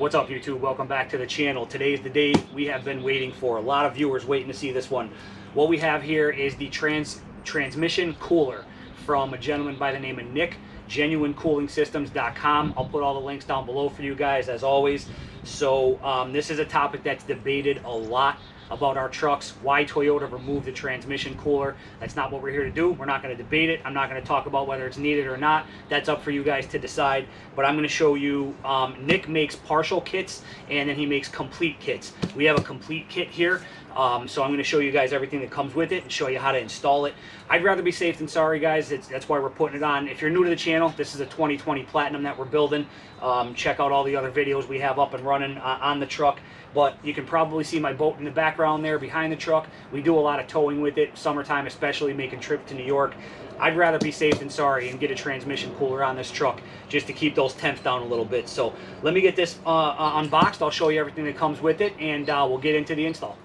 What's up YouTube? Welcome back to the channel. Today is the day we have been waiting for. A lot of viewers waiting to see this one. What we have here is the trans transmission cooler from a gentleman by the name of Nick, genuinecoolingsystems.com. I'll put all the links down below for you guys as always. So um, this is a topic that's debated a lot about our trucks, why Toyota removed the transmission cooler. That's not what we're here to do. We're not going to debate it. I'm not going to talk about whether it's needed or not. That's up for you guys to decide. But I'm going to show you, um, Nick makes partial kits and then he makes complete kits. We have a complete kit here. Um, so I'm going to show you guys everything that comes with it and show you how to install it. I'd rather be safe than sorry, guys. It's, that's why we're putting it on. If you're new to the channel, this is a 2020 Platinum that we're building. Um, check out all the other videos we have up and running uh, on the truck. But you can probably see my boat in the background there behind the truck. We do a lot of towing with it, summertime especially, making trips to New York. I'd rather be safe than sorry and get a transmission cooler on this truck just to keep those temps down a little bit. So let me get this uh, uh, unboxed. I'll show you everything that comes with it and uh, we'll get into the install.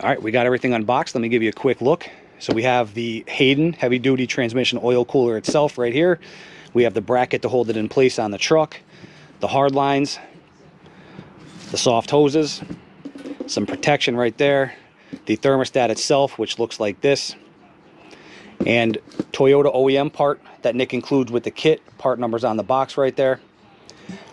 All right, we got everything unboxed. Let me give you a quick look. So we have the Hayden heavy duty transmission oil cooler itself right here. We have the bracket to hold it in place on the truck, the hard lines, the soft hoses, some protection right there, the thermostat itself, which looks like this, and Toyota OEM part that Nick includes with the kit. Part numbers on the box right there.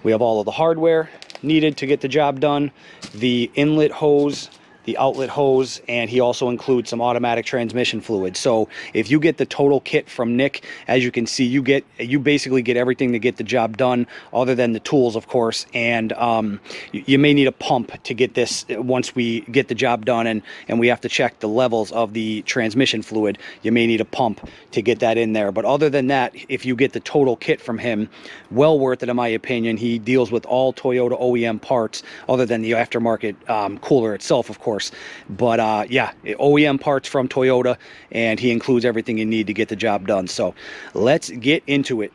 We have all of the hardware needed to get the job done, the inlet hose, the outlet hose, and he also includes some automatic transmission fluid. So if you get the total kit from Nick, as you can see, you get you basically get everything to get the job done, other than the tools, of course. And um, you, you, may need a pump to get this once we get the job done, and and we have to check the levels of the transmission fluid. You may need a pump to get that in there. But other than that, if you get the total kit from him, well worth it in my opinion. He deals with all Toyota OEM parts, other than the aftermarket um, cooler itself, of course course. But uh, yeah, OEM parts from Toyota, and he includes everything you need to get the job done. So let's get into it.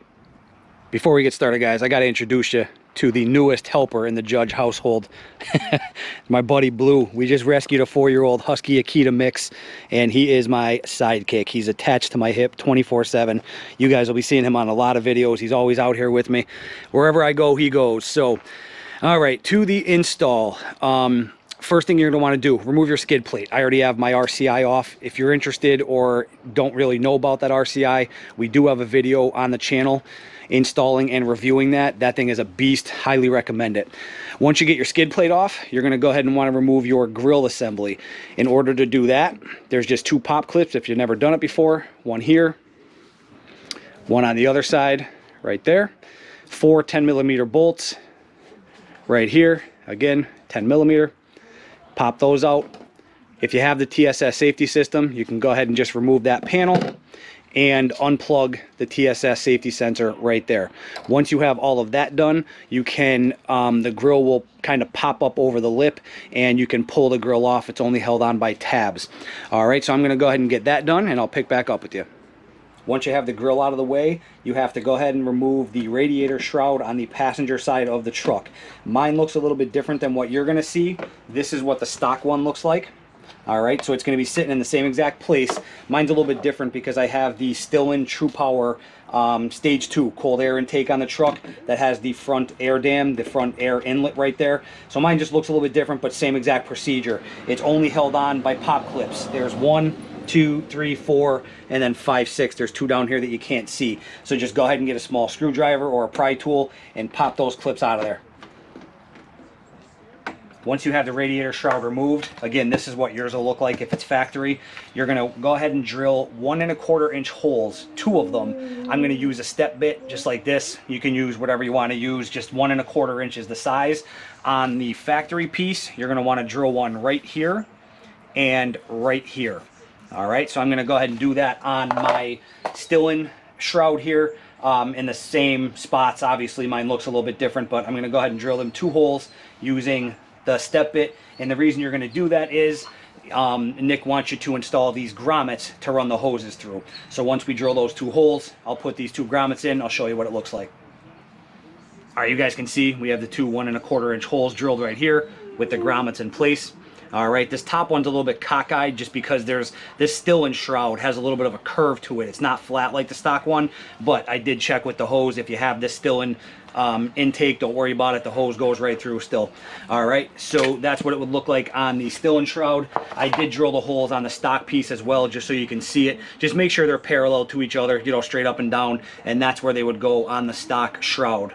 Before we get started, guys, I got to introduce you to the newest helper in the Judge household. my buddy Blue. We just rescued a four-year-old Husky Akita mix, and he is my sidekick. He's attached to my hip 24-7. You guys will be seeing him on a lot of videos. He's always out here with me. Wherever I go, he goes. So, all right, to the install. Um, first thing you're want to do, remove your skid plate. I already have my RCI off. If you're interested or don't really know about that RCI, we do have a video on the channel installing and reviewing that. That thing is a beast. Highly recommend it. Once you get your skid plate off, you're to go ahead and want to remove your grill assembly. In order to do that, there's just two pop clips if you've never done it before. One here, one on the other side right there. Four 10 millimeter bolts right here. Again, 10 millimeter pop those out. If you have the TSS safety system, you can go ahead and just remove that panel and unplug the TSS safety sensor right there. Once you have all of that done, you can, um, the grill will kind of pop up over the lip and you can pull the grill off. It's only held on by tabs. All right, so I'm gonna go ahead and get that done and I'll pick back up with you. Once you have the grill out of the way, you have to go ahead and remove the radiator shroud on the passenger side of the truck. Mine looks a little bit different than what you're going to see. This is what the stock one looks like. All right, so it's going to be sitting in the same exact place. Mine's a little bit different because I have the Stillen True Power um, Stage 2 cold air intake on the truck that has the front air dam, the front air inlet right there. So mine just looks a little bit different, but same exact procedure. It's only held on by pop clips. There's one, two, three, four, and then five, six. There's two down here that you can't see. So just go ahead and get a small screwdriver or a pry tool and pop those clips out of there. Once you have the radiator shroud removed, again, this is what yours will look like if it's factory. You're gonna go ahead and drill one and a quarter inch holes, two of them. I'm gonna use a step bit just like this. You can use whatever you wanna use, just one and a quarter inches the size. On the factory piece, you're gonna wanna drill one right here and right here. All right, so I'm gonna go ahead and do that on my Stillen shroud here um, in the same spots. Obviously mine looks a little bit different, but I'm gonna go ahead and drill them two holes using the step bit. And the reason you're gonna do that is um, Nick wants you to install these grommets to run the hoses through. So once we drill those two holes, I'll put these two grommets in. I'll show you what it looks like. All right, you guys can see we have the two one and a quarter inch holes drilled right here with the grommets in place. All right, this top one's a little bit cockeyed just because there's this Stillen shroud has a little bit of a curve to it. It's not flat like the stock one, but I did check with the hose. If you have this Stillen um, intake, don't worry about it. The hose goes right through still. All right, so that's what it would look like on the Stillen shroud. I did drill the holes on the stock piece as well, just so you can see it. Just make sure they're parallel to each other, you know, straight up and down, and that's where they would go on the stock shroud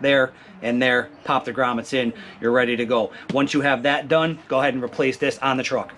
there and there, pop the grommets in, you're ready to go. Once you have that done, go ahead and replace this on the truck.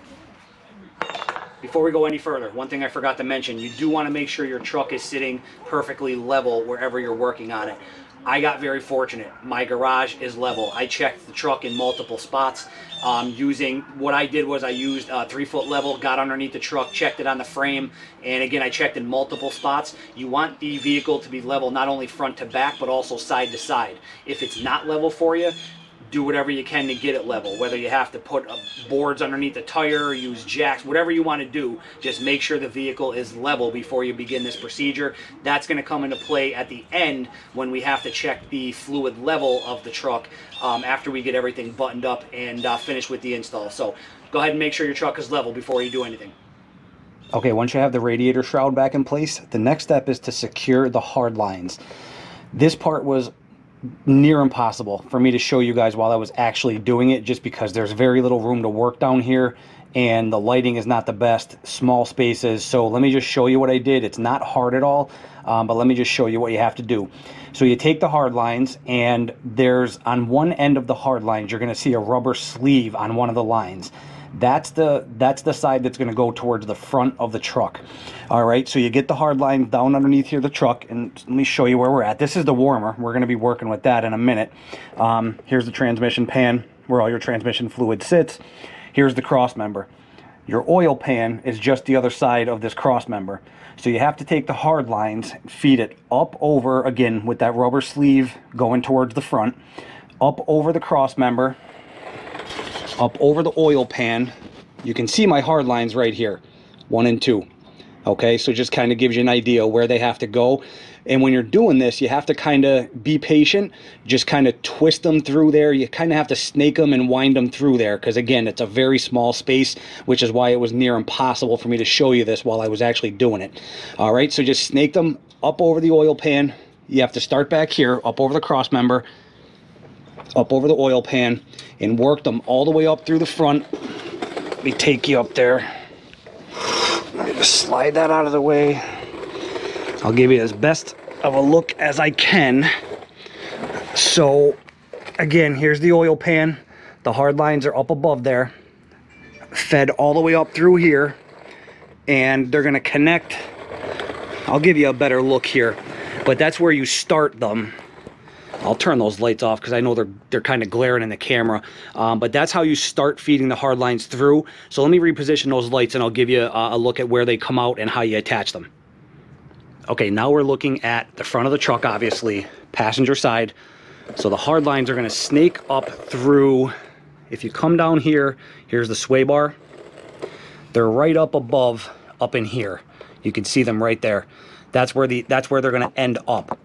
Before we go any further, one thing I forgot to mention, you do want to make sure your truck is sitting perfectly level wherever you're working on it. I got very fortunate. My garage is level. I checked the truck in multiple spots um, using, what I did was I used a three foot level, got underneath the truck, checked it on the frame, and again, I checked in multiple spots. You want the vehicle to be level not only front to back, but also side to side. If it's not level for you, do whatever you can to get it level. Whether you have to put uh, boards underneath the tire, use jacks, whatever you want to do, just make sure the vehicle is level before you begin this procedure. That's going to come into play at the end when we have to check the fluid level of the truck um, after we get everything buttoned up and uh, finished with the install. So go ahead and make sure your truck is level before you do anything. Okay, once you have the radiator shroud back in place, the next step is to secure the hard lines. This part was near impossible for me to show you guys while I was actually doing it just because there's very little room to work down here and the lighting is not the best small spaces. So let me just show you what I did. It's not hard at all um, but let me just show you what you have to do. So you take the hard lines and there's on one end of the hard lines you're going to see a rubber sleeve on one of the lines that's the that's the side that's going to go towards the front of the truck. All right so you get the hard line down underneath here the truck and let me show you where we're at. This is the warmer. We're going to be working with that in a minute. Um, here's the transmission pan where all your transmission fluid sits. Here's the cross member. Your oil pan is just the other side of this cross member. So you have to take the hard lines feed it up over again with that rubber sleeve going towards the front up over the cross member up over the oil pan. You can see my hard lines right here, one and two. Okay, so just kind of gives you an idea where they have to go. And when you're doing this, you have to kind of be patient, just kind of twist them through there. You kind of have to snake them and wind them through there because, again, it's a very small space, which is why it was near impossible for me to show you this while I was actually doing it. All right, so just snake them up over the oil pan. You have to start back here, up over the cross member, up over the oil pan and work them all the way up through the front. Let me take you up there. Just slide that out of the way. I'll give you as best of a look as I can. So again, here's the oil pan. The hard lines are up above there, fed all the way up through here, and they're gonna connect. I'll give you a better look here, but that's where you start them I'll turn those lights off because I know they're they're kind of glaring in the camera. Um, but that's how you start feeding the hard lines through. So let me reposition those lights and I'll give you a, a look at where they come out and how you attach them. Okay, now we're looking at the front of the truck, obviously, passenger side. So the hard lines are gonna snake up through, if you come down here, here's the sway bar. They're right up above, up in here. You can see them right there. That's where the that's where they're gonna end up.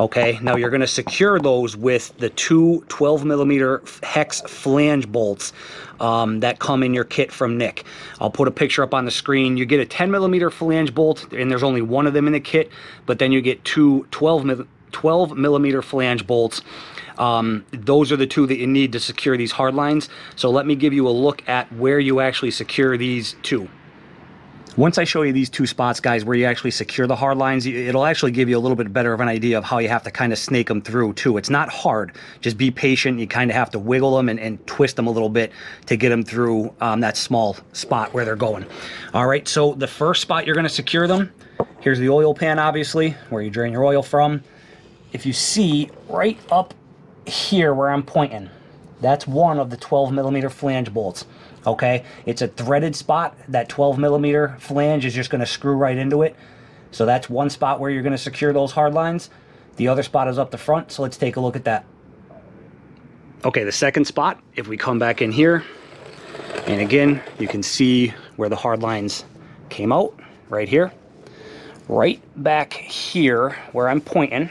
Okay, now you're going to secure those with the two 12 millimeter hex flange bolts um, that come in your kit from Nick. I'll put a picture up on the screen. You get a 10 millimeter flange bolt, and there's only one of them in the kit, but then you get two 12, 12 millimeter flange bolts. Um, those are the two that you need to secure these hard lines. So let me give you a look at where you actually secure these two. Once I show you these two spots, guys, where you actually secure the hard lines, it'll actually give you a little bit better of an idea of how you have to kind of snake them through too. It's not hard. Just be patient. You kind of have to wiggle them and, and, twist them a little bit to get them through um, that small spot where they're going. All right, so the first spot you're going to secure them, here's the oil pan, obviously, where you drain your oil from. If you see right up here where I'm pointing, that's one of the 12 millimeter flange bolts okay? It's a threaded spot. That 12 millimeter flange is just going to screw right into it. So that's one spot where you're going to secure those hard lines. The other spot is up the front, so let's take a look at that. Okay, the second spot, if we come back in here, and again, you can see where the hard lines came out, right here. Right back here, where I'm pointing,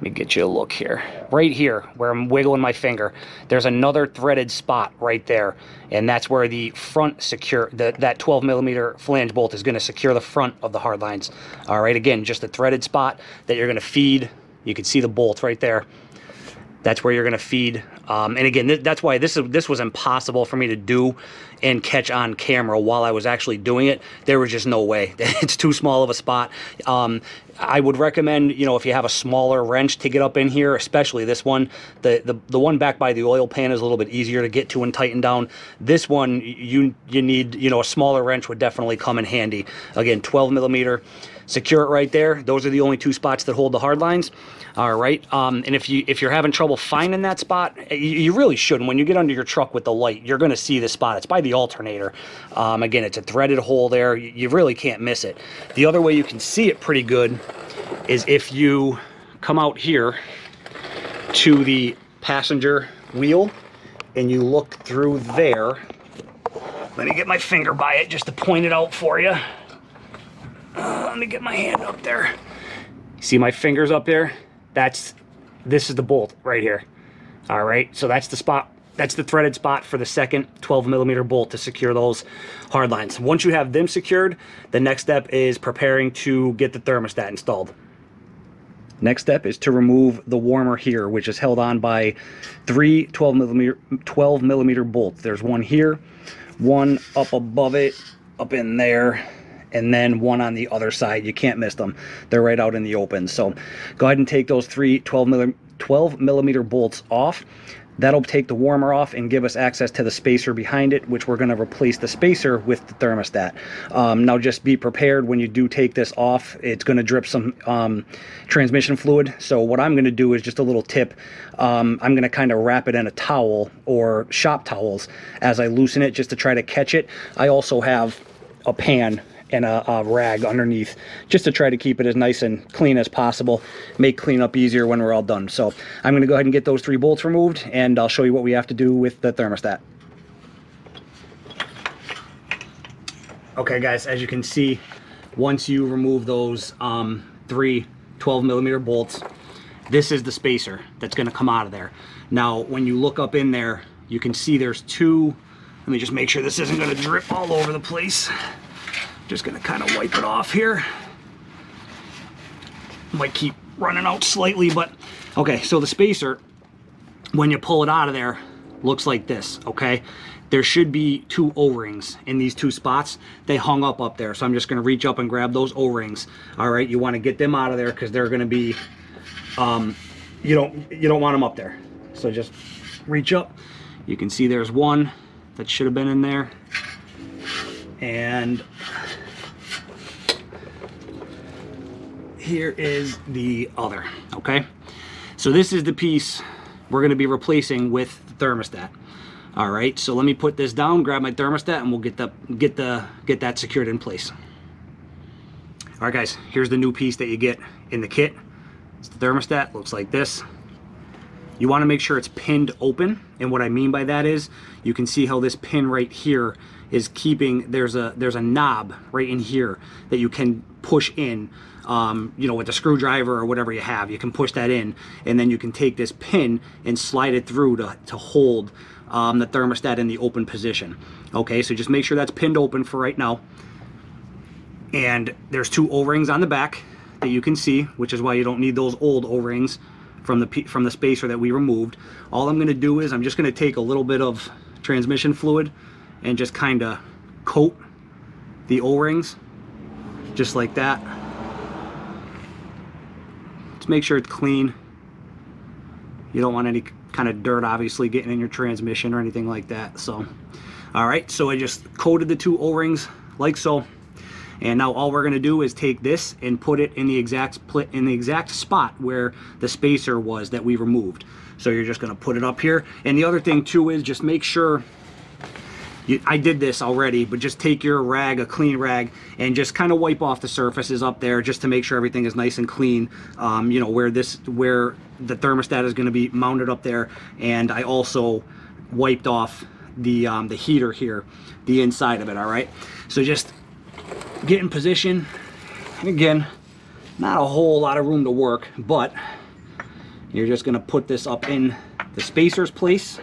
Let me get you a look here. Right here, where I'm wiggling my finger, there's another threaded spot right there. And that's where the front secure, the, that 12 millimeter flange bolt is gonna secure the front of the hard lines. All right, again, just a threaded spot that you're gonna feed. You can see the bolt right there. That's where you're gonna feed. Um, and again, th that's why this is this was impossible for me to do and catch on camera while I was actually doing it. There was just no way. it's too small of a spot. Um, I would recommend, you know, if you have a smaller wrench to get up in here, especially this one. The, the the one back by the oil pan is a little bit easier to get to and tighten down. This one, you you need, you know, a smaller wrench would definitely come in handy. Again, 12 millimeter secure it right there. Those are the only two spots that hold the hard lines. All right. Um, and if you if you're having trouble finding that spot, you, you, really shouldn't. When you get under your truck with the light, you're going to see the spot. It's by the alternator. Um, again, it's a threaded hole there. You, you really can't miss it. The other way you can see it pretty good is if you come out here to the passenger wheel and you look through there. Let me get my finger by it just to point it out for you. Let me get my hand up there. See my fingers up there? That's, this is the bolt right here. All right, so that's the spot, that's the threaded spot for the second 12 millimeter bolt to secure those hard lines. Once you have them secured, the next step is preparing to get the thermostat installed. Next step is to remove the warmer here, which is held on by three 12 millimeter, 12 millimeter bolts. There's one here, one up above it, up in there, and then one on the other side. You can't miss them. They're right out in the open. So go ahead and take those three 12 millimeter, 12 millimeter bolts off. That'll take the warmer off and give us access to the spacer behind it, which we're going to replace the spacer with the thermostat. Um, now just be prepared when you do take this off, it's going to drip some um, transmission fluid. So what I'm going to do is just a little tip. Um, I'm going to kind of wrap it in a towel or shop towels as I loosen it just to try to catch it. I also have a pan and a, a, rag underneath just to try to keep it as nice and clean as possible make cleanup easier when we're all done. So I'm going to go ahead and get those three bolts removed and I'll show you what we have to do with the thermostat. Okay guys as you can see once you remove those um, three 12 millimeter bolts this is the spacer that's going to come out of there. Now when you look up in there you can see there's two let me just make sure this isn't going to drip all over the place just gonna kind of wipe it off here. Might keep running out slightly, but okay, so the spacer, when you pull it out of there, looks like this, okay? There should be two O-rings in these two spots. They hung up up there, so I'm just gonna reach up and grab those O-rings. All right, you wanna get them out of there because they're gonna be, um, you don't, you don't want them up there. So just reach up. You can see there's one that should have been in there. And here is the other, okay? So this is the piece we're gonna be replacing with the thermostat. All right, so let me put this down, grab my thermostat, and we'll get the get the get that secured in place. All right, guys, here's the new piece that you get in the kit. It's the thermostat, looks like this. You wanna make sure it's pinned open, and what I mean by that is, you can see how this pin right here is keeping, there's a, there's a knob right in here that you can push in um, you know, with a screwdriver or whatever you have. You can push that in and then you can take this pin and slide it through to, to hold um, the thermostat in the open position. Okay, so just make sure that's pinned open for right now. And there's two O-rings on the back that you can see, which is why you don't need those old O-rings from the from the spacer that we removed. All I'm going to do is I'm just going to take a little bit of transmission fluid and just kind of coat the O-rings just like that make sure it's clean. You don't want any kind of dirt obviously getting in your transmission or anything like that. So, all right, so I just coated the two O-rings like so. And now all we're gonna do is take this and put it in the exact in the exact spot where the spacer was that we removed. So you're just gonna put it up here. And the other thing too is just make sure you, I did this already, but just take your rag, a clean rag, and just kind of wipe off the surfaces up there just to make sure everything is nice and clean. Um, you know, where this, where the thermostat is going to be mounted up there. And I also wiped off the, um, the heater here, the inside of it, all right? So just get in position. And again, not a whole lot of room to work, but You're just gonna put this up in the spacer's place.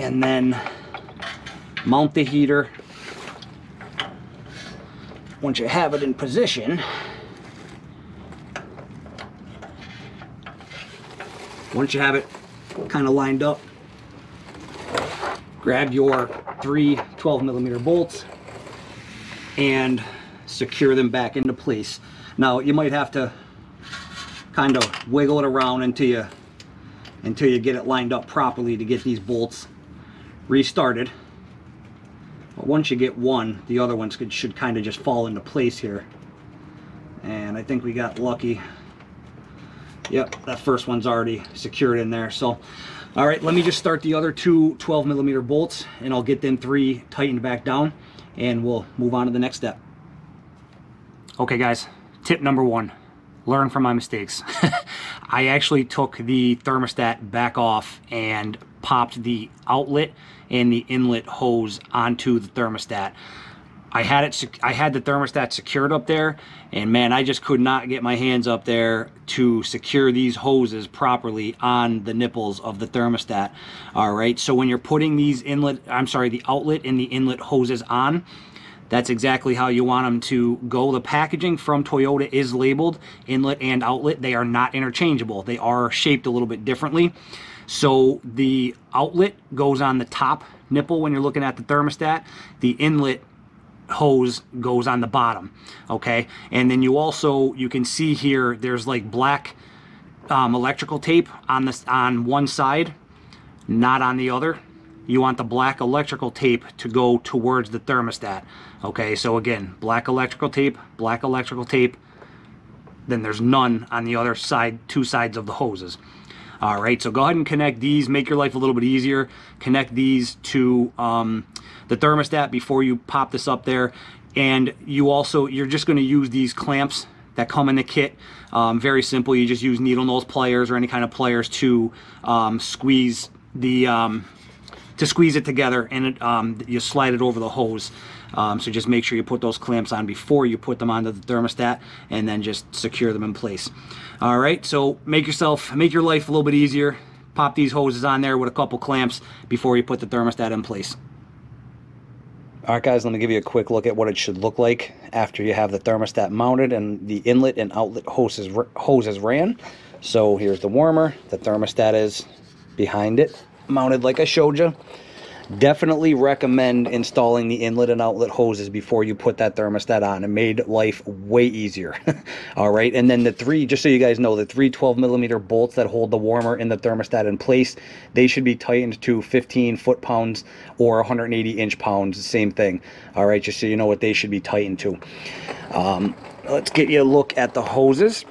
And then mount the heater. Once you have it in position, once you have it kind of lined up, grab your three 12 millimeter bolts and secure them back into place. Now you might have to kind of wiggle it around until you until you get it lined up properly to get these bolts restarted. But once you get one, the other ones could, should kind of just fall into place here. And I think we got lucky. Yep, that first one's already secured in there. So, all right, let me just start the other two 12 millimeter bolts and I'll get them three tightened back down and we'll move on to the next step. Okay guys, tip number one, learn from my mistakes. I actually took the thermostat back off and popped the outlet and the inlet hose onto the thermostat. I had it. I had the thermostat secured up there, and man, I just could not get my hands up there to secure these hoses properly on the nipples of the thermostat. All right. So when you're putting these inlet, I'm sorry, the outlet and the inlet hoses on, that's exactly how you want them to go. The packaging from Toyota is labeled inlet and outlet. They are not interchangeable. They are shaped a little bit differently. So the outlet goes on the top nipple when you're looking at the thermostat. The inlet hose goes on the bottom okay? And then you also you can see here there's like black um, electrical tape on this on one side not on the other. You want the black electrical tape to go towards the thermostat okay? So again black electrical tape black electrical tape. Then there's none on the other side two sides of the hoses all right so go ahead and connect these make your life a little bit easier. Connect these to um, the thermostat before you pop this up there. And you also you're just going to use these clamps that come in the kit. Um, very simple. You just use needle nose pliers or any kind of pliers to um, squeeze the um, to squeeze it together and it, um, you slide it over the hose um, so just make sure you put those clamps on before you put them onto the thermostat and then just secure them in place all right so make yourself make your life a little bit easier pop these hoses on there with a couple clamps before you put the thermostat in place all right, guys, let me give you a quick look at what it should look like after you have the thermostat mounted and the inlet and outlet hoses, hoses ran. So here's the warmer. The thermostat is behind it, mounted like I showed you definitely recommend installing the inlet and outlet hoses before you put that thermostat on. It made life way easier. All right. And then the three, just so you guys know, the three 12 millimeter bolts that hold the warmer and the thermostat in place, they should be tightened to 15 foot pounds or 180 inch pounds. Same thing. All right. Just so you know what they should be tightened to. Um, let's get you a look at the hoses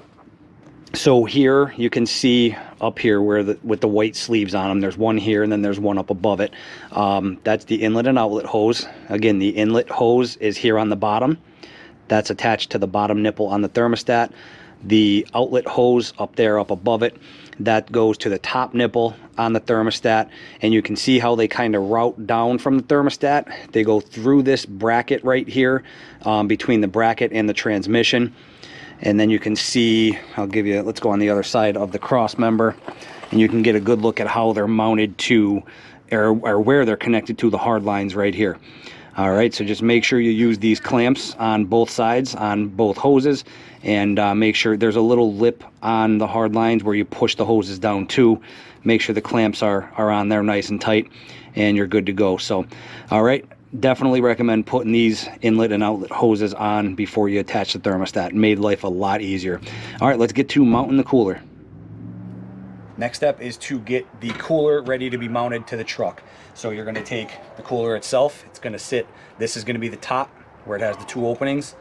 so here you can see up here where the with the white sleeves on them there's one here and then there's one up above it. Um, that's the inlet and outlet hose. Again the inlet hose is here on the bottom. That's attached to the bottom nipple on the thermostat. The outlet hose up there up above it that goes to the top nipple on the thermostat. And you can see how they kind of route down from the thermostat. They go through this bracket right here um, between the bracket and the transmission and then you can see I'll give you let's go on the other side of the cross member and you can get a good look at how they're mounted to or, or where they're connected to the hard lines right here. All right so just make sure you use these clamps on both sides on both hoses and uh, make sure there's a little lip on the hard lines where you push the hoses down to make sure the clamps are are on there nice and tight and you're good to go. So all right definitely recommend putting these inlet and outlet hoses on before you attach the thermostat. Made life a lot easier. All right, let's get to mounting the cooler. Next step is to get the cooler ready to be mounted to the truck. So you're gonna take the cooler itself. It's gonna sit, this is gonna be the top where it has the two openings.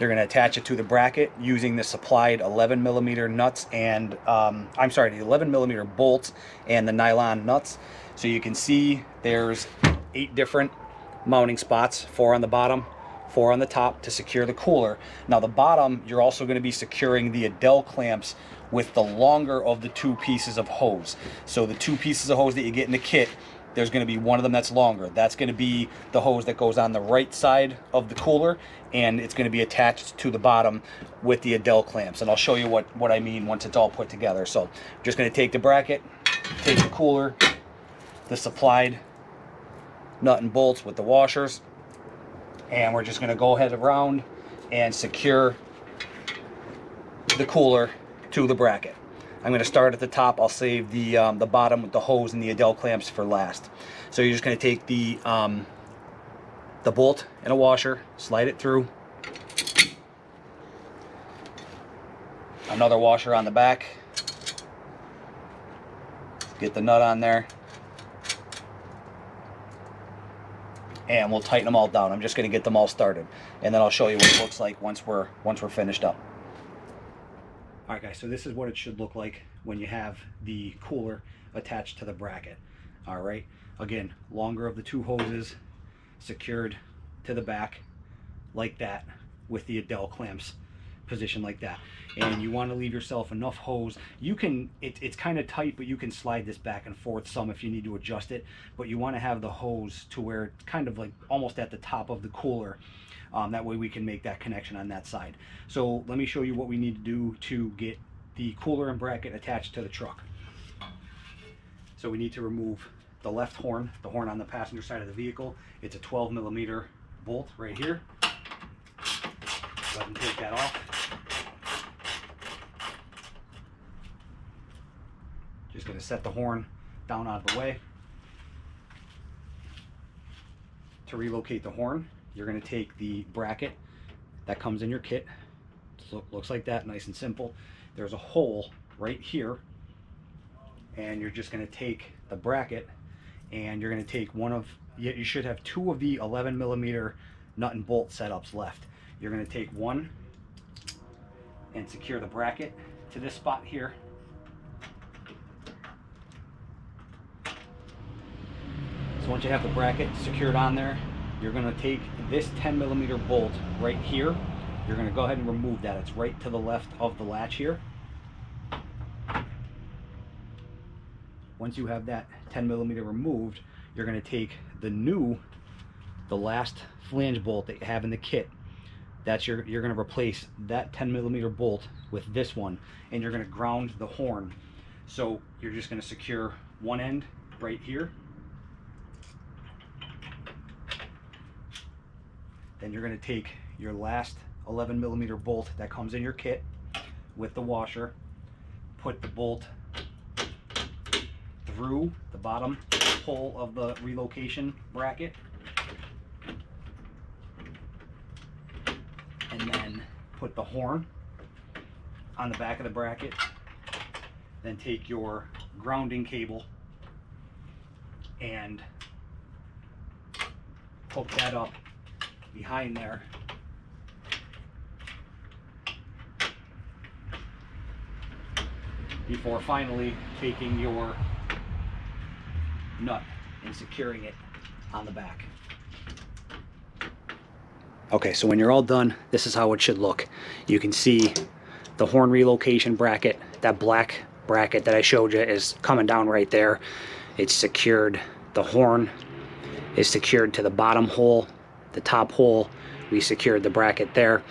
You're gonna attach it to the bracket using the supplied 11 millimeter nuts and, um, I'm sorry, the 11 millimeter bolts and the nylon nuts. So you can see there's eight different mounting spots, four on the bottom, four on the top to secure the cooler. Now the bottom, you're also gonna be securing the Adel clamps with the longer of the two pieces of hose. So the two pieces of hose that you get in the kit, there's going to be one of them that's longer. That's going to be the hose that goes on the right side of the cooler, and it's going to be attached to the bottom with the Adel clamps. And I'll show you what, what I mean once it's all put together. So I'm just going to take the bracket, take the cooler, the supplied nut and bolts with the washers, and we're just going to go ahead around and secure the cooler to the bracket. I'm going to start at the top. I'll save the um, the bottom with the hose and the Adel clamps for last. So you're just going to take the um, the bolt and a washer, slide it through. Another washer on the back. Get the nut on there. And we'll tighten them all down. I'm just going to get them all started. And then I'll show you what it looks like once we're once we're finished up. All right, guys, so this is what it should look like when you have the cooler attached to the bracket. All right, again, longer of the two hoses secured to the back like that with the Adel clamps positioned like that. And you want to leave yourself enough hose. You can, it, it's kind of tight, but you can slide this back and forth some if you need to adjust it. But you want to have the hose to where it's kind of like almost at the top of the cooler um, that way we can make that connection on that side. So let me show you what we need to do to get the cooler and bracket attached to the truck. So we need to remove the left horn, the horn on the passenger side of the vehicle. It's a 12 millimeter bolt right here. Go ahead and take that off. Just gonna set the horn down out of the way. To relocate the horn, you're going to take the bracket that comes in your kit. Look, looks like that nice and simple. There's a hole right here and you're just going to take the bracket and you're going to take one of you should have two of the 11 millimeter nut and bolt setups left. You're going to take one and secure the bracket to this spot here so once you have the bracket secured on there you're going to take this 10 millimeter bolt right here. You're going to go ahead and remove that. It's right to the left of the latch here. Once you have that 10 millimeter removed you're going to take the new the last flange bolt that you have in the kit. That's your you're going to replace that 10 millimeter bolt with this one and you're going to ground the horn. So you're just going to secure one end right here Then you're going to take your last 11 millimeter bolt that comes in your kit with the washer, put the bolt through the bottom hole of the relocation bracket, and then put the horn on the back of the bracket. Then take your grounding cable and hook that up behind there. Before finally taking your nut and securing it on the back. Okay, so when you're all done, this is how it should look. You can see the horn relocation bracket, that black bracket that I showed you is coming down right there. It's secured, the horn is secured to the bottom hole the top hole we secured the bracket there.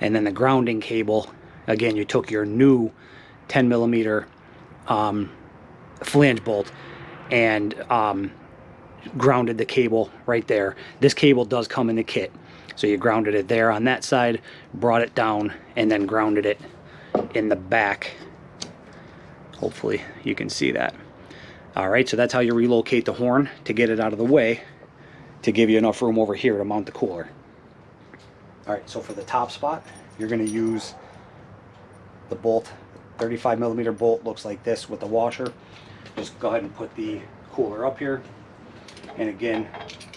And then the grounding cable again you took your new 10 millimeter um, flange bolt and um, grounded the cable right there. This cable does come in the kit. So you grounded it there on that side brought it down and then grounded it in the back. Hopefully you can see that. All right so that's how you relocate the horn to get it out of the way to give you enough room over here to mount the cooler. All right, so for the top spot, you're gonna use the bolt, 35 millimeter bolt, looks like this with the washer. Just go ahead and put the cooler up here. And again,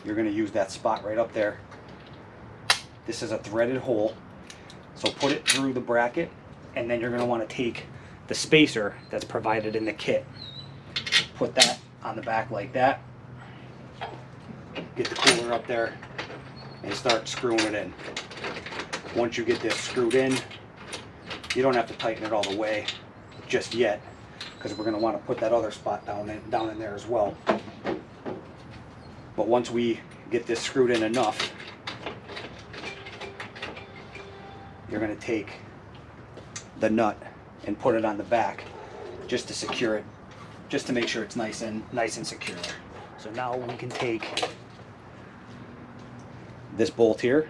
you're gonna use that spot right up there. This is a threaded hole. So put it through the bracket and then you're gonna wanna take the spacer that's provided in the kit. Put that on the back like that get the cooler up there and start screwing it in. Once you get this screwed in, you don't have to tighten it all the way just yet because we're going to want to put that other spot down in, down in there as well. But once we get this screwed in enough, you're going to take the nut and put it on the back just to secure it, just to make sure it's nice and nice and secure. So now we can take this bolt here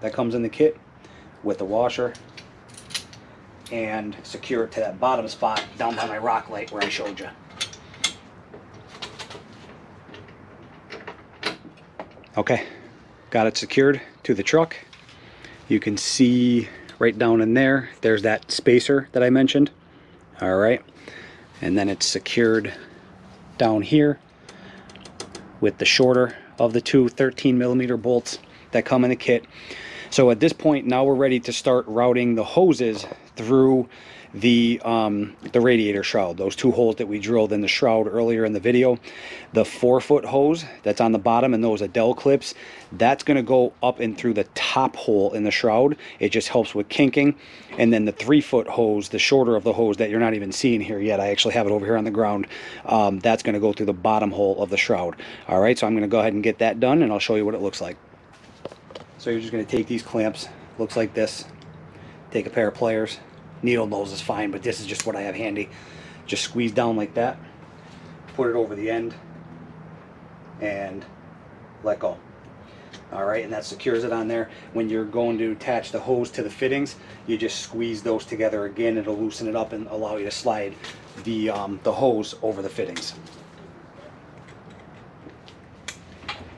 that comes in the kit with the washer and secure it to that bottom spot down by my rock light where I showed you. Okay, got it secured to the truck. You can see right down in there, there's that spacer that I mentioned. All right, and then it's secured down here with the shorter of the two 13 millimeter bolts that come in the kit. So at this point, now we're ready to start routing the hoses through the um, the radiator shroud, those two holes that we drilled in the shroud earlier in the video. The four foot hose that's on the bottom and those Adel clips, that's gonna go up and through the top hole in the shroud. It just helps with kinking. And then the three foot hose, the shorter of the hose that you're not even seeing here yet, I actually have it over here on the ground, um, that's gonna go through the bottom hole of the shroud. All right, so I'm gonna go ahead and get that done and I'll show you what it looks like. So you're just gonna take these clamps, looks like this, take a pair of pliers, needle nose is fine, but this is just what I have handy. Just squeeze down like that, put it over the end, and let go. All right, and that secures it on there. When you're going to attach the hose to the fittings, you just squeeze those together again. It'll loosen it up and allow you to slide the, um, the hose over the fittings.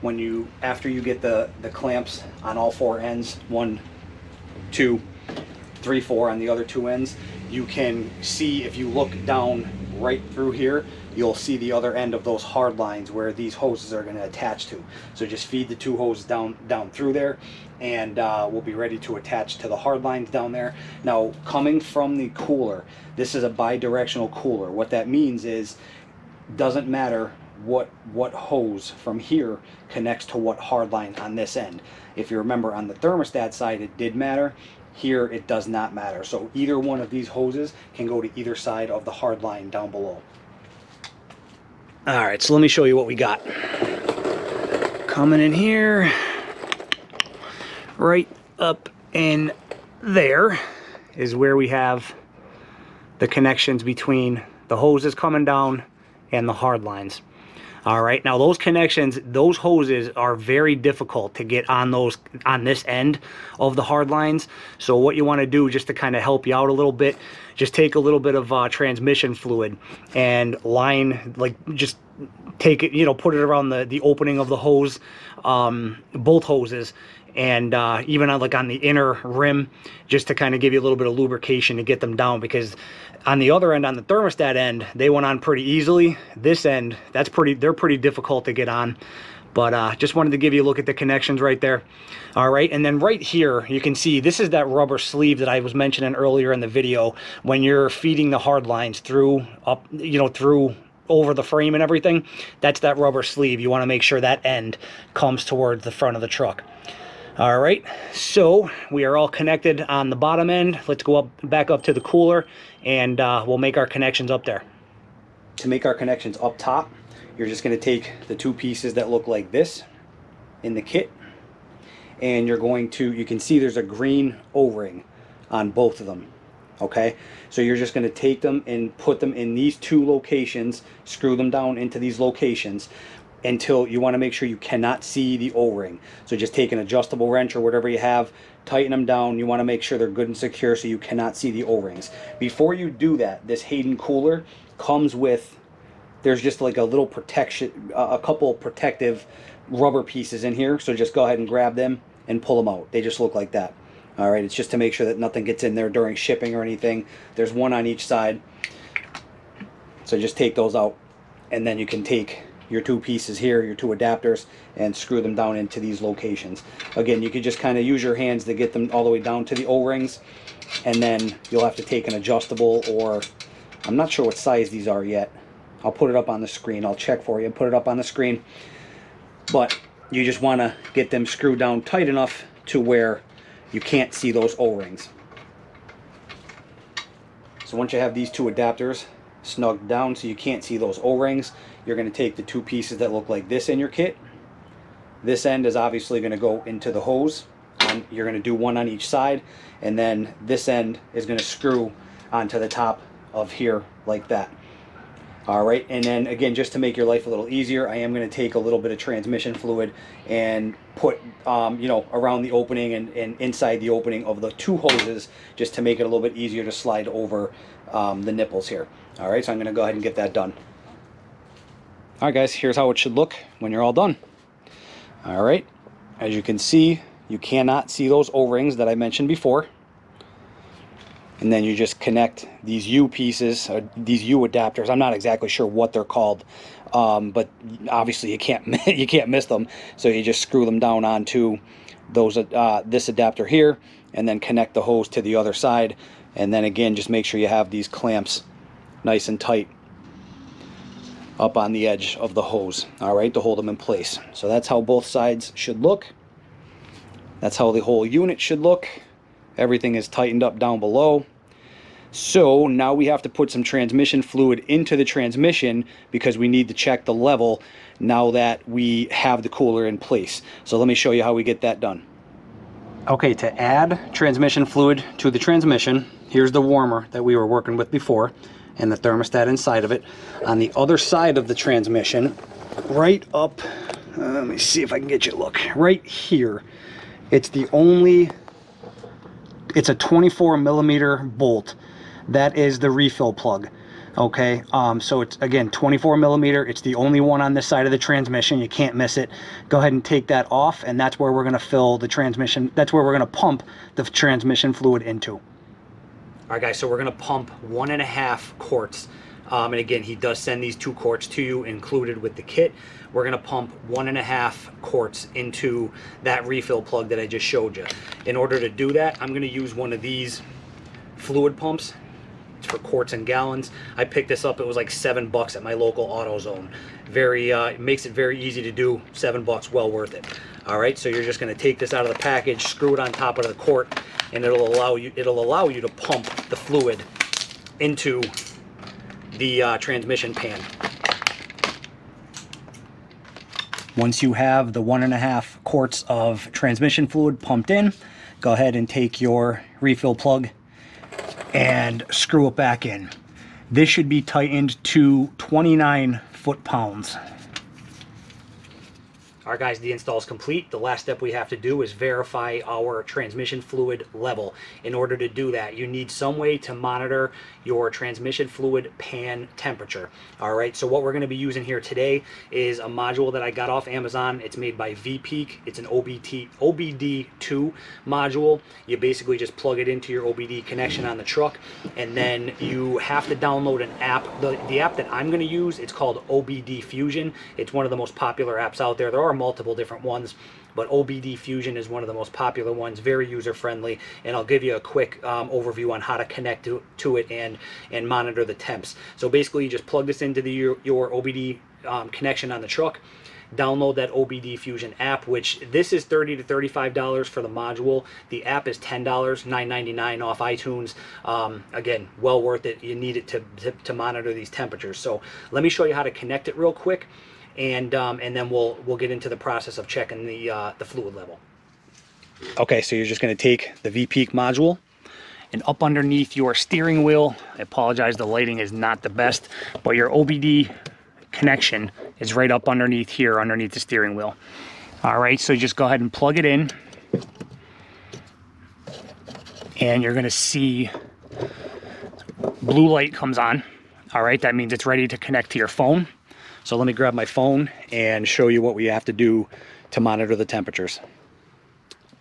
When you, after you get the, the clamps on all four ends, one, two, three, four on the other two ends, you can see if you look down right through here, you'll see the other end of those hard lines where these hoses are going to attach to. So just feed the two hoses down down through there, and uh, we'll be ready to attach to the hard lines down there. Now, coming from the cooler, this is a bi-directional cooler. What that means is, doesn't matter what what hose from here connects to what hard line on this end. If you remember on the thermostat side, it did matter. Here it does not matter. So either one of these hoses can go to either side of the hard line down below. All right, so let me show you what we got. Coming in here, right up in there is where we have the connections between the hoses coming down and the hard lines. All right, now those connections, those hoses are very difficult to get on those on this end of the hard lines. So what you want to do just to kind of help you out a little bit, just take a little bit of uh, transmission fluid and line like just take it, you know, put it around the the opening of the hose, um, both hoses, and uh, even on like on the inner rim just to kind of give you a little bit of lubrication to get them down because on the other end on the thermostat end they went on pretty easily. This end that's pretty they're pretty difficult to get on. But uh, just wanted to give you a look at the connections right there. All right and then right here you can see this is that rubber sleeve that I was mentioning earlier in the video when you're feeding the hard lines through up you know through over the frame and everything that's that rubber sleeve. You want to make sure that end comes towards the front of the truck all right, so we are all connected on the bottom end. Let's go up back up to the cooler and uh, we'll make our connections up there. To make our connections up top, you're just gonna take the two pieces that look like this in the kit and you're going to, you can see there's a green O-ring on both of them. Okay, so you're just going to take them and put them in these two locations, screw them down into these locations until you want to make sure you cannot see the O-ring. So just take an adjustable wrench or whatever you have, tighten them down. You want to make sure they're good and secure so you cannot see the O-rings. Before you do that, this Hayden cooler comes with, there's just like a little protection, a couple protective rubber pieces in here. So just go ahead and grab them and pull them out. They just look like that. All right, it's just to make sure that nothing gets in there during shipping or anything. There's one on each side. So just take those out and then you can take your two pieces here, your two adapters, and screw them down into these locations. Again, you could just kind of use your hands to get them all the way down to the O-rings, and then you'll have to take an adjustable or, I'm not sure what size these are yet. I'll put it up on the screen. I'll check for you and put it up on the screen. But you just want to get them screwed down tight enough to where you can't see those O-rings. So once you have these two adapters snugged down so you can't see those O-rings, you're going to take the two pieces that look like this in your kit This end is obviously going to go into the hose. And you're going to do one on each side, and then this end is going to screw onto the top of here like that. All right, and then again, just to make your life a little easier, I am going to take a little bit of transmission fluid and put, um, you know, around the opening and, and inside the opening of the two hoses, just to make it a little bit easier to slide over um, the nipples here. All right, so I'm going to go ahead and get that done. All right, guys, here's how it should look when you're all done. All right, as you can see, you cannot see those O-rings that I mentioned before and then you just connect these U pieces, these U adapters. I'm not exactly sure what they're called, um, but obviously you can't you can't miss them. So you just screw them down onto those uh, this adapter here, and then connect the hose to the other side. And then again, just make sure you have these clamps nice and tight up on the edge of the hose. All right, to hold them in place. So that's how both sides should look. That's how the whole unit should look. Everything is tightened up down below. So now we have to put some transmission fluid into the transmission because we need to check the level now that we have the cooler in place. So let me show you how we get that done. Okay, to add transmission fluid to the transmission, here's the warmer that we were working with before and the thermostat inside of it. On the other side of the transmission, right up, uh, let me see if I can get you a look, right here, it's the only it's a 24 millimeter bolt. That is the refill plug okay? Um, so it's again 24 millimeter. It's the only one on this side of the transmission. You can't miss it. Go ahead and take that off and that's where we're going to fill the transmission that's where we're going to pump the transmission fluid into all right guys so we're to pump one and a half quarts um, and again, he does send these two quarts to you included with the kit. We're gonna pump one and a half quarts into that refill plug that I just showed you. In order to do that, I'm gonna use one of these fluid pumps. It's for quarts and gallons. I picked this up, it was like seven bucks at my local AutoZone. Very, uh, it makes it very easy to do, seven bucks, well worth it. All right, so you're just gonna take this out of the package, screw it on top of the quart, and it'll allow you, it'll allow you to pump the fluid into the uh, transmission pan. Once you have the one and a half quarts of transmission fluid pumped in, go ahead and take your refill plug and screw it back in. This should be tightened to 29 foot-pounds. Right, guys, the install is complete. The last step we have to do is verify our transmission fluid level. In order to do that, you need some way to monitor your transmission fluid pan temperature. All right, so what we're going to be using here today is a module that I got off Amazon. It's made by Veepeak. It's an OBT, OBD2 module. You basically just plug it into your OBD connection on the truck, and then you have to download an app. The, the app that I'm going to use, it's called OBD Fusion. It's one of the most popular apps out there. There are multiple different ones, but OBD Fusion is one of the most popular ones, very user friendly, and I'll give you a quick um, overview on how to connect to, to it and, and monitor the temps. So basically you just plug this into the, your, your OBD um, connection on the truck, download that OBD Fusion app, which this is 30 to $35 for the module. The app is $10, $9.99 off iTunes. Um, again, well worth it. You need it to, to, to, monitor these temperatures. So let me show you how to connect it real quick and um, and then we'll we'll get into the process of checking the uh, the fluid level. Okay, so you're just going to take the Veepeak module and up underneath your steering wheel. I apologize, the lighting is not the best, but your OBD connection is right up underneath here, underneath the steering wheel. All right, so just go ahead and plug it in. And you're gonna see blue light comes on. All right, that means it's ready to connect to your phone. So let me grab my phone and show you what we have to do to monitor the temperatures.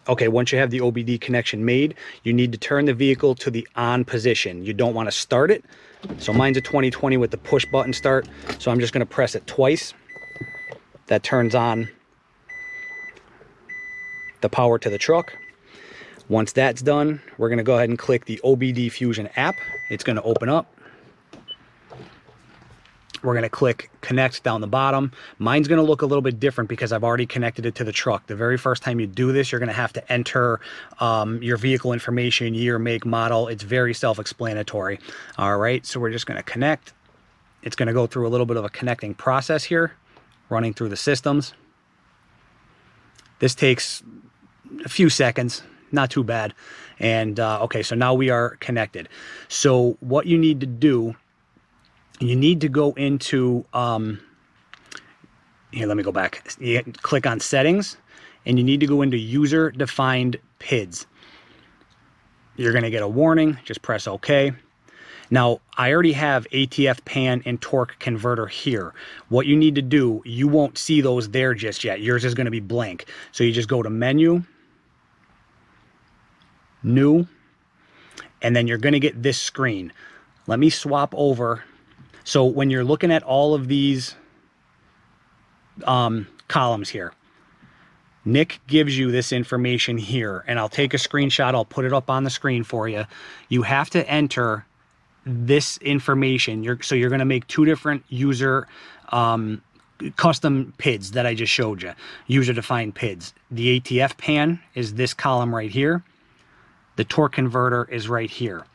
Okay, once you have the OBD connection made, you need to turn the vehicle to the on position. You don't want to start it. So mine's a 2020 with the push button start. So I'm just going to press it twice. That turns on the power to the truck. Once that's done, we're going to go ahead and click the OBD Fusion app. It's going to open up. We're gonna click connect down the bottom. Mine's gonna look a little bit different because I've already connected it to the truck. The very first time you do this, you're gonna have to enter um, your vehicle information, year, make, model. It's very self-explanatory. All right, so we're just gonna connect. It's gonna go through a little bit of a connecting process here, running through the systems. This takes a few seconds, not too bad. And uh, okay, so now we are connected. So what you need to do, you need to go into, um, here, let me go back. You click on settings and you need to go into user defined PIDs. You're gonna get a warning, just press okay. Now, I already have ATF pan and torque converter here. What you need to do, you won't see those there just yet. Yours is gonna be blank. So you just go to menu, new, and then you're gonna get this screen. Let me swap over. So when you're looking at all of these um, columns here, Nick gives you this information here, and I'll take a screenshot. I'll put it up on the screen for you. You have to enter this information. You're, so you're going to make two different user um, custom PIDs that I just showed you, user-defined PIDs. The ATF pan is this column right here. The torque converter is right here.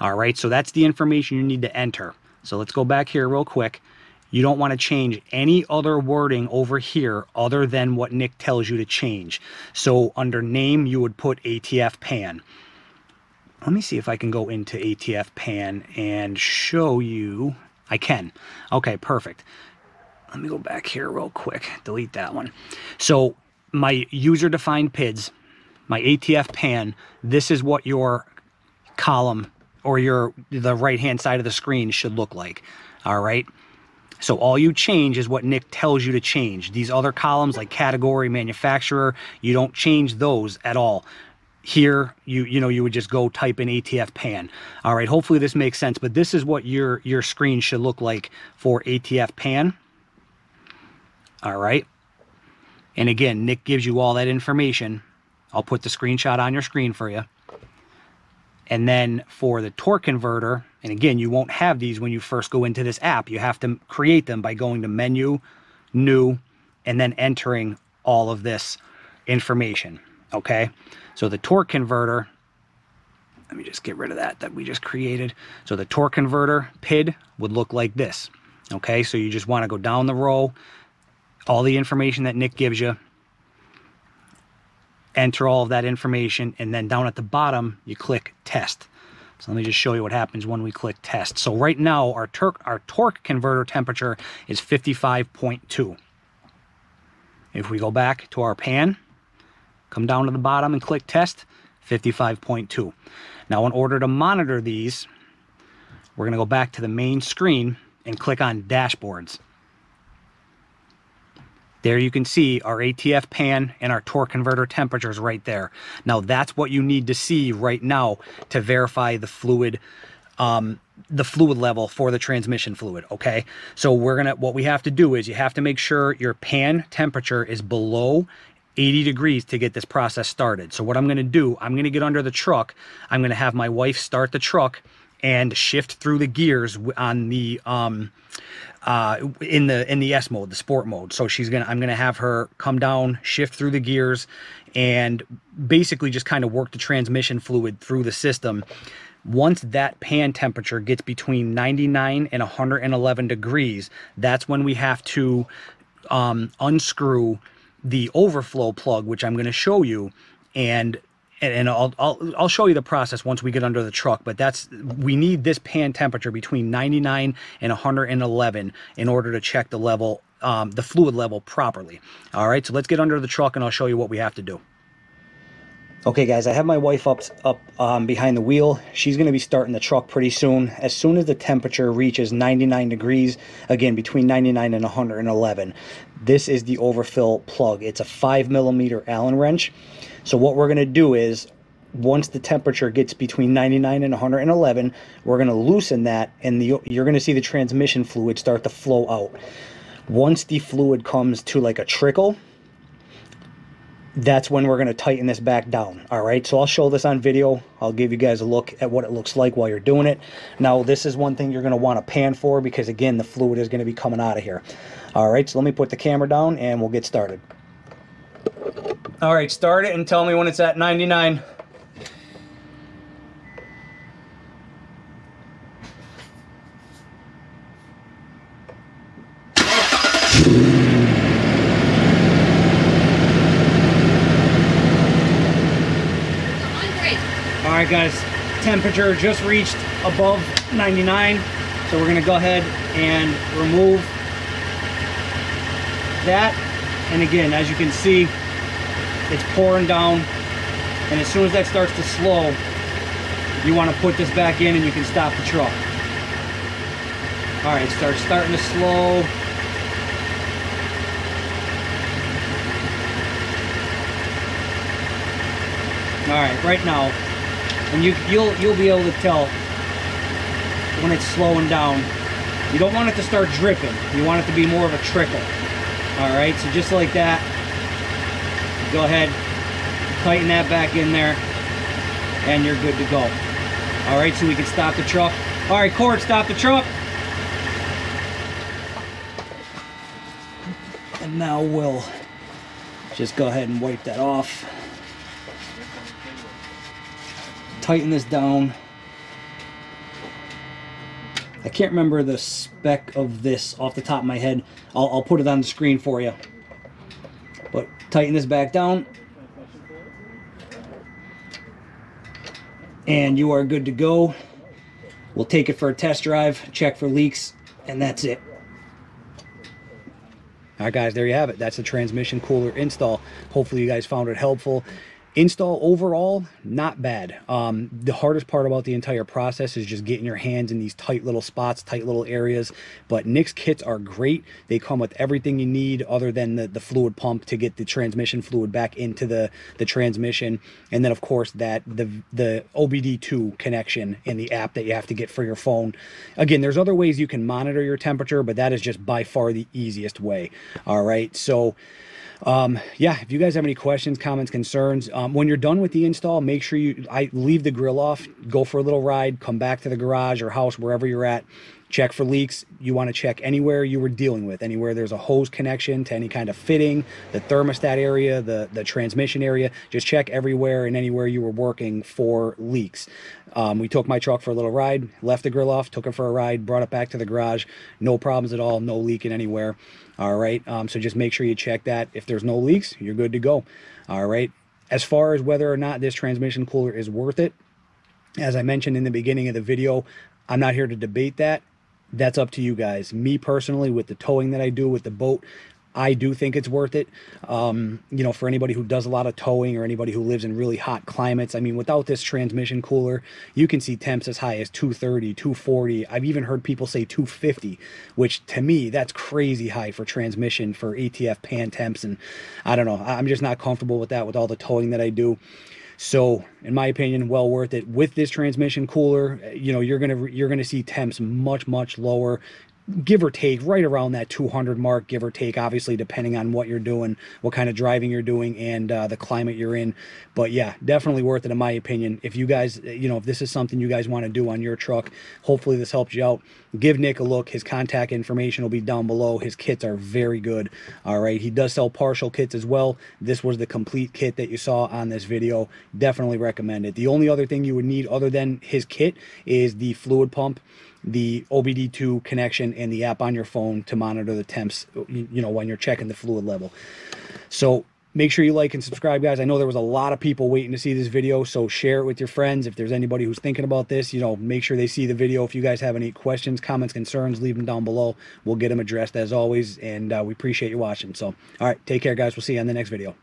All right, so that's the information you need to enter. So let's go back here real quick. You don't want to change any other wording over here other than what Nick tells you to change. So under name, you would put ATF pan. Let me see if I can go into ATF pan and show you. I can. Okay, perfect. Let me go back here real quick. Delete that one. So my user defined PIDs, my ATF pan, this is what your column or your the right hand side of the screen should look like. All right. So all you change is what Nick tells you to change. These other columns like category, manufacturer, you don't change those at all. Here, you you know, you would just go type in ATF pan. All right, hopefully this makes sense, but this is what your your screen should look like for ATF pan. All right. And again, Nick gives you all that information. I'll put the screenshot on your screen for you. And then for the torque converter, and again, you won't have these when you first go into this app. You have to create them by going to menu, new, and then entering all of this information. Okay. So the torque converter, let me just get rid of that that we just created. So the torque converter PID would look like this. Okay. So you just want to go down the row, all the information that Nick gives you, enter all of that information, and then down at the bottom, you click test. So let me just show you what happens when we click test. So right now, our, our torque converter temperature is 55.2. If we go back to our pan, come down to the bottom and click test, 55.2. Now in order to monitor these, we're gonna go back to the main screen and click on dashboards. There you can see our ATF pan and our torque converter temperatures right there. Now that's what you need to see right now to verify the fluid um, the fluid level for the transmission fluid, okay? So we're gonna, what we have to do is you have to make sure your pan temperature is below 80 degrees to get this process started. So what I'm gonna do, I'm gonna get under the truck, I'm gonna have my wife start the truck and shift through the gears on the um, uh, in the in the S mode, the sport mode. So she's gonna I'm gonna have her come down, shift through the gears, and basically just kind of work the transmission fluid through the system. Once that pan temperature gets between 99 and 111 degrees, that's when we have to um, unscrew the overflow plug, which I'm going to show you, and and, and I'll, I'll, I'll show you the process once we get under the truck, but that's, we need this pan temperature between 99 and 111 in order to check the level, um, the fluid level properly. All right, so let's get under the truck and I'll show you what we have to do. Okay guys, I have my wife up up um, behind the wheel. She's going to be starting the truck pretty soon. As soon as the temperature reaches 99 degrees, again between 99 and 111, this is the overfill plug. It's a 5 millimeter Allen wrench. So what we're going to do is once the temperature gets between 99 and 111, we're going to loosen that and the, you're going to see the transmission fluid start to flow out. Once the fluid comes to like a trickle, that's when we're going to tighten this back down. All right, so I'll show this on video. I'll give you guys a look at what it looks like while you're doing it. Now, this is one thing you're going to want to pan for because, again, the fluid is going to be coming out of here. All right, so let me put the camera down and we'll get started. All right, start it and tell me when it's at 99. All right guys, temperature just reached above 99. So we're gonna go ahead and remove that. And again, as you can see, it's pouring down. And as soon as that starts to slow, you wanna put this back in and you can stop the truck. All right, start starting to slow. All right, right now, and you you'll you'll be able to tell when it's slowing down. You don't want it to start dripping. You want it to be more of a trickle. All right, so just like that, go ahead, tighten that back in there, and you're good to go. All right, so we can stop the truck. All right, Cord, stop the truck. And now we'll just go ahead and wipe that off. Tighten this down. I can't remember the spec of this off the top of my head. I'll, I'll put it on the screen for you. But tighten this back down. And you are good to go. We'll take it for a test drive, check for leaks, and that's it. All right, guys, there you have it. That's the transmission cooler install. Hopefully you guys found it helpful. Install overall, not bad. Um, the hardest part about the entire process is just getting your hands in these tight little spots, tight little areas. But Nick's kits are great. They come with everything you need other than the, the fluid pump to get the transmission fluid back into the, the transmission. And then of course that the, the OBD2 connection in the app that you have to get for your phone. Again, there's other ways you can monitor your temperature, but that is just by far the easiest way. All right. So um, yeah, if you guys have any questions, comments, concerns, um, when you're done with the install, make sure you I leave the grill off, go for a little ride, come back to the garage or house, wherever you're at. Check for leaks. You want to check anywhere you were dealing with, anywhere there's a hose connection to any kind of fitting, the thermostat area, the, the transmission area. Just check everywhere and anywhere you were working for leaks. Um, we took my truck for a little ride, left the grill off, took it for a ride, brought it back to the garage. No problems at all, no leaking anywhere. All right, um, so just make sure you check that. If there's no leaks, you're good to go. All right, as far as whether or not this transmission cooler is worth it, as I mentioned in the beginning of the video, I'm not here to debate that that's up to you guys. Me personally, with the towing that I do with the boat, I do think it's worth it. Um, you know, for anybody who does a lot of towing or anybody who lives in really hot climates, I mean, without this transmission cooler, you can see temps as high as 230, 240. I've even heard people say 250, which to me, that's crazy high for transmission for ATF pan temps. And I don't know, I'm just not comfortable with that with all the towing that I do. So, in my opinion, well worth it. With this transmission cooler, you know, you're gonna you're gonna see temps much much lower give or take right around that 200 mark give or take obviously depending on what you're doing what kind of driving you're doing and uh, the climate you're in. But yeah definitely worth it in my opinion. If you guys you know if this is something you guys want to do on your truck hopefully this helps you out. Give nick a look. His contact information will be down below. His kits are very good. All right he does sell partial kits as well. This was the complete kit that you saw on this video. Definitely recommend it. The only other thing you would need other than his kit is the fluid pump the OBD2 connection and the app on your phone to monitor the temps, you know, when you're checking the fluid level. So make sure you like and subscribe, guys. I know there was a lot of people waiting to see this video, so share it with your friends. If there's anybody who's thinking about this, you know, make sure they see the video. If you guys have any questions, comments, concerns, leave them down below. We'll get them addressed as always, and uh, we appreciate you watching. So, all right, take care, guys. We'll see you on the next video.